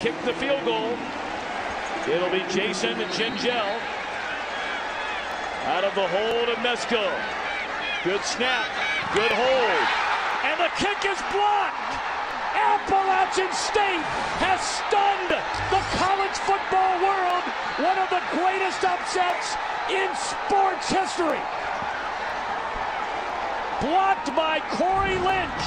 kick the field goal. It'll be Jason Gingell out of the hold of Mesko. Good snap, good hold, and the kick is blocked. Appalachian State has stunned the college football world. One of the greatest upsets in sports history. Blocked by Corey Lynch.